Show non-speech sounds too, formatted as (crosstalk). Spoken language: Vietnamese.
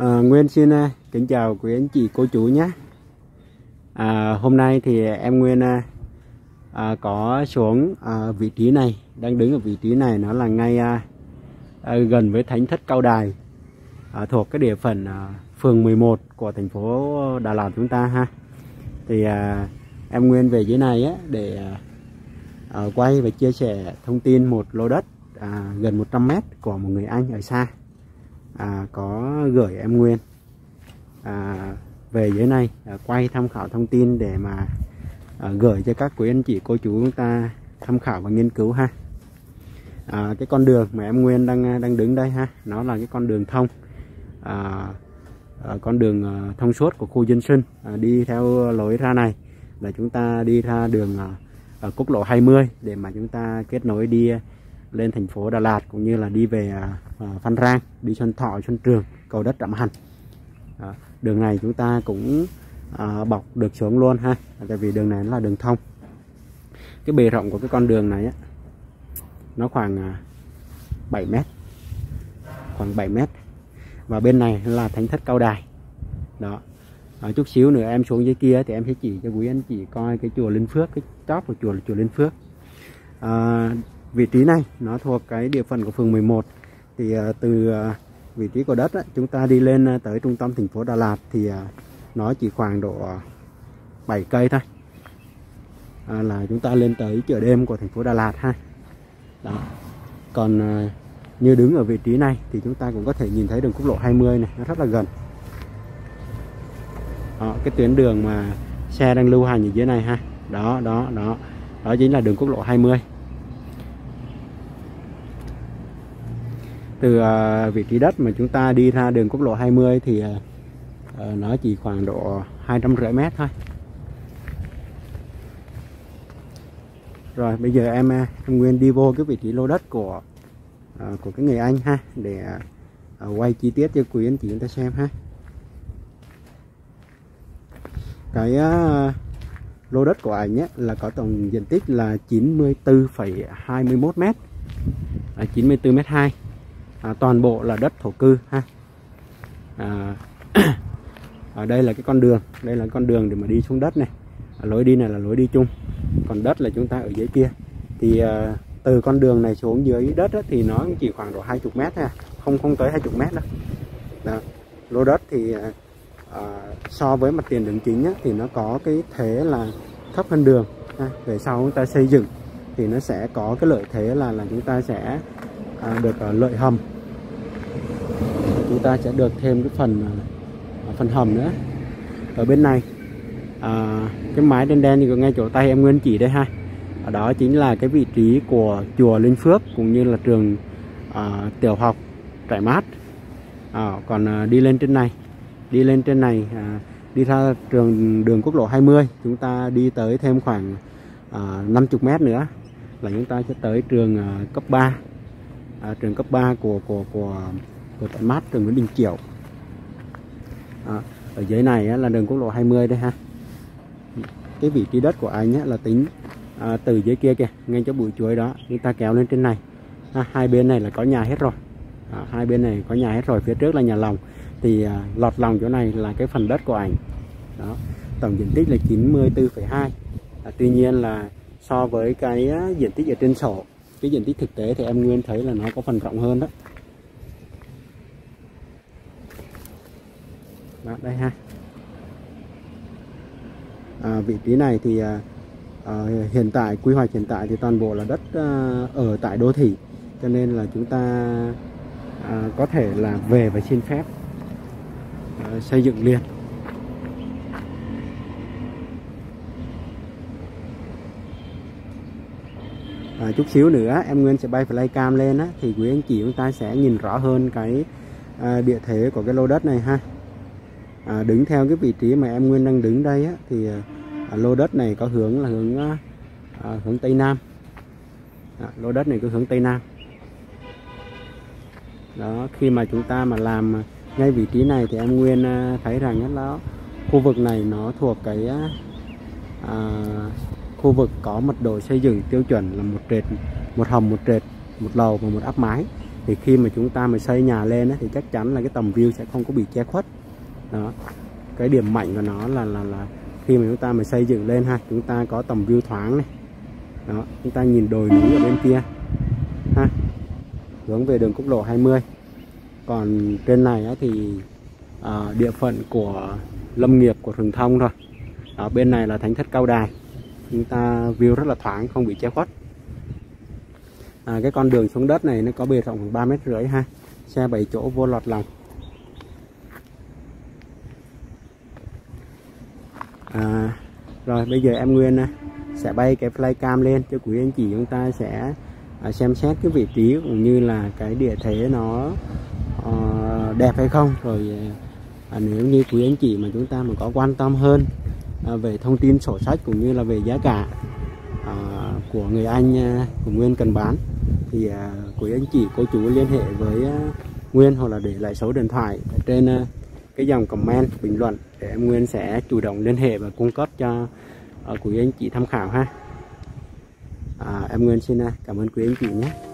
À, Nguyên xin à, kính chào quý anh chị cô chú nhé. À, hôm nay thì em Nguyên à, à, có xuống à, vị trí này, đang đứng ở vị trí này nó là ngay à, à, gần với Thánh Thất Cao Đài à, thuộc cái địa phận à, phường 11 của thành phố Đà Lạt chúng ta ha. Thì à, em Nguyên về dưới này á, để à, à quay và chia sẻ thông tin một lô đất à, gần 100 mét của một người anh ở xa à, có gửi em Nguyên. À, về dưới này à, quay tham khảo thông tin để mà à, gửi cho các quý anh chị cô chú chúng ta tham khảo và nghiên cứu ha. À, cái con đường mà em Nguyên đang à, đang đứng đây ha nó là cái con đường thông. À, à, con đường à, thông suốt của khu dân sinh à, đi theo lối ra này. Là chúng ta đi ra đường à, à, quốc lộ 20 để mà chúng ta kết nối đi lên thành phố Đà Lạt cũng như là đi về à, à, Phan Rang đi Xuân Thọ Xuân Trường cầu đất Trạm Hành. À, đường này chúng ta cũng à, bọc được xuống luôn ha tại vì đường này là đường thông. Cái bề rộng của cái con đường này á, nó khoảng à, 7 mét khoảng 7 mét. Và bên này là thánh thất cao đài. Đó à, chút xíu nữa em xuống dưới kia thì em sẽ chỉ cho quý anh chị coi cái chùa Linh Phước cái chóp của chùa là chùa Linh Phước. À, vị trí này nó thuộc cái địa phận của phường 11 thì à, từ à, vị trí của đất chúng ta đi lên à, tới trung tâm thành phố Đà Lạt thì nó chỉ khoảng độ 7 cây thôi. À, là chúng ta lên tới chợ đêm của thành phố Đà Lạt ha. Đó. Còn như đứng ở vị trí này thì chúng ta cũng có thể nhìn thấy đường quốc lộ 20 này nó rất là gần. Đó, cái tuyến đường mà xe đang lưu hành ở dưới này ha. Đó đó đó. Đó chính là đường quốc lộ 20 từ ờ, vị trí đất mà chúng ta đi ra đường quốc lộ 20 thì ờ, ờ, nó chỉ khoảng độ hai trăm rưỡi mét thôi. Rồi bây giờ em em Nguyên đi vô cái vị trí lô đất của của cái người anh ha để quay chi tiết cho quý anh chị chúng ta xem ha. Cái lô đất của anh ấy là có tổng diện tích là 94,21 mét à, 94 mét 2 à, toàn bộ là đất thổ cư ha. À, (clears throat) ở đây là cái con đường. Đây là con đường để mà đi xuống đất này. À, lối đi này là lối đi chung. Còn đất là chúng ta ở dưới kia. Thì à, từ con đường này xuống dưới đất á, thì nó chỉ khoảng độ 20 mét ha à. không không tới 20 mét đâu. Đó. lô đất thì à, à, so với mặt tiền đường chính á, thì nó có cái thế là thấp hơn đường ha. về sau chúng ta xây dựng thì nó sẽ có cái lợi thế là là chúng ta sẽ À, được à, lợi hầm. Chúng ta sẽ được thêm cái phần à, à, phần hầm nữa. Ở bên này à, cái mái đen đen thì có ngay chỗ tay em Nguyên chỉ đây ha. Ở đó chính là cái vị trí của chùa Linh Phước cũng như là trường à, tiểu học trại mát. À, còn à, đi lên trên này đi lên trên này à, đi ra trường đường quốc lộ 20 chúng ta đi tới thêm khoảng à, 50 mét nữa là chúng ta sẽ tới trường à, cấp 3 à, trường cấp 3 của của của của tận mát trường Nguyễn Đình Chiểu à, ở dưới này á, là đường quốc lộ 20 đây ha. Cái vị trí đất của anh á, là tính à, từ dưới kia kìa ngay chỗ bụi chuối đó chúng ta kéo lên trên này. À, hai bên này là có nhà hết rồi. À, hai bên này có nhà hết rồi phía trước là nhà lòng. Thì à, lọt lòng chỗ này là cái phần đất của anh. đó tổng diện tích là 94,2 à, tuy nhiên là so với cái à, diện tích ở trên sổ cái diện tích thực tế thì em nguyên thấy là nó có phần rộng hơn đó. Đó đây ha. À, vị trí này thì à, à, hiện tại quy hoạch hiện tại thì toàn bộ là đất à, ở tại đô thị. Cho nên là chúng ta à, có thể là về và xin phép à, xây dựng liền. À, chút xíu nữa em Nguyên sẽ bay flycam lên á thì quý anh chị chúng ta sẽ nhìn rõ hơn cái à, địa thế của cái lô đất này ha. À, đứng theo cái vị trí mà em Nguyên đang đứng đây á thì à, lô đất này có hướng là hướng à, hướng Tây Nam. À, lô đất này có hướng Tây Nam. Đó khi mà chúng ta mà làm ngay vị trí này thì em Nguyên à, thấy rằng đó khu vực này nó thuộc cái à, khu vực có mật độ xây dựng tiêu chuẩn là một trệt một hầm một trệt một lầu và một áp mái. Thì khi mà chúng ta mà xây nhà lên ấy, thì chắc chắn là cái tầm view sẽ không có bị che khuất. Đó. Cái điểm mạnh của nó là là là khi mà chúng ta mà xây dựng lên ha chúng ta có tầm view thoáng này. Đó. Chúng ta nhìn đồi núi ở bên kia ha hướng về đường quốc lộ 20 còn trên này á, thì à, địa phận của lâm nghiệp của rừng thông thôi. Ở bên này là thánh thất cao đài chúng ta view rất là thoáng không bị che khuất. À, cái con đường xuống đất này nó có bề rộng khoảng ba mét rưỡi ha. Xe 7 chỗ vô lọt lòng. À, rồi bây giờ em Nguyên à, sẽ bay cái flycam lên. Cho quý anh chị chúng ta sẽ à, xem xét cái vị trí cũng như là cái địa thế nó ờ, đẹp hay không. Rồi à, nếu như quý anh chị mà chúng ta mà có quan tâm hơn À, về thông tin sổ sách cũng như là về giá cả à, của người anh à, của Nguyên cần bán. Thì à, quý anh chị cô chú liên hệ với à, Nguyên hoặc là để lại số điện thoại ở trên à, cái dòng comment bình luận để em Nguyên sẽ chủ động liên hệ và cung cấp cho uh, quý anh chị tham khảo ha. À, em Nguyên xin cảm ơn quý anh chị nhé.